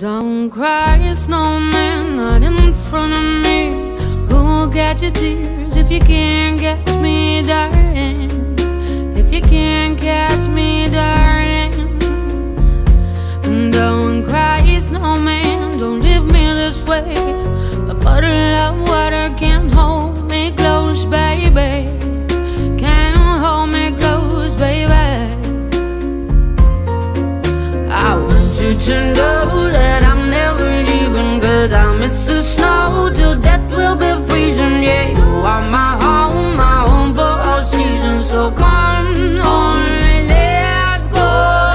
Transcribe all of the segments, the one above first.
Don't cry, snowman, not in front of me. Who'll get your tears if you can't catch me, darling? If you can't catch me, darling. Don't cry, snowman, don't leave me this way. A bottle The snow till death will be freezing Yeah, you are my home, my home for all seasons So come on, let's go.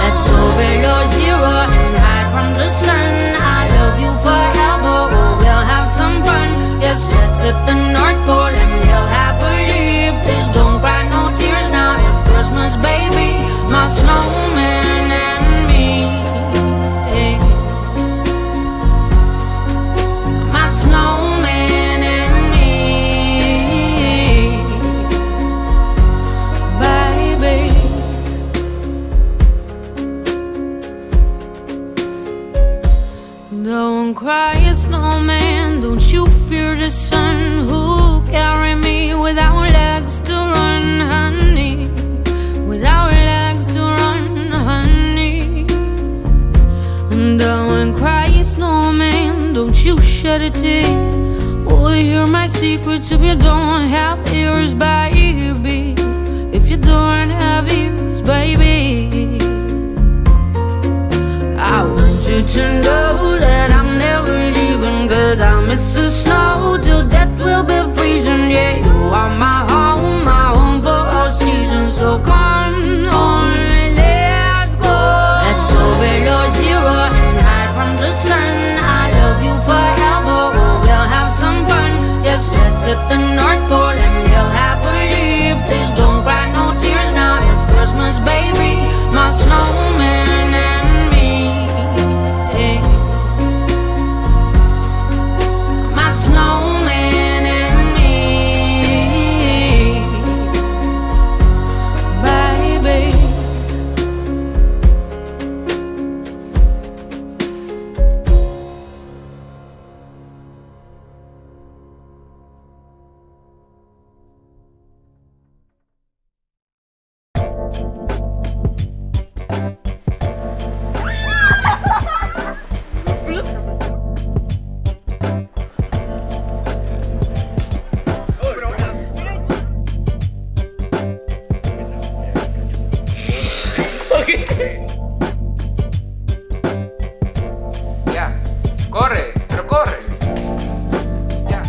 Let's go below zero and hide from the sun. I love you forever, oh, we'll have some fun. Yes, let's hit the North Don't cry, snowman. Don't you fear the sun? Who'll carry me without legs to run, honey? Without legs to run, honey. Don't cry, snowman. Don't you shed a tear. Oh, Will you hear my secrets if you don't have ears, baby? If you don't have So Ya, corre, pero corre. Ya.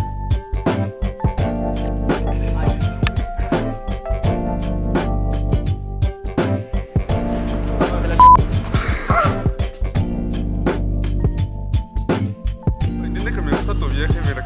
¿Entiendes que me gusta tu vieja y me la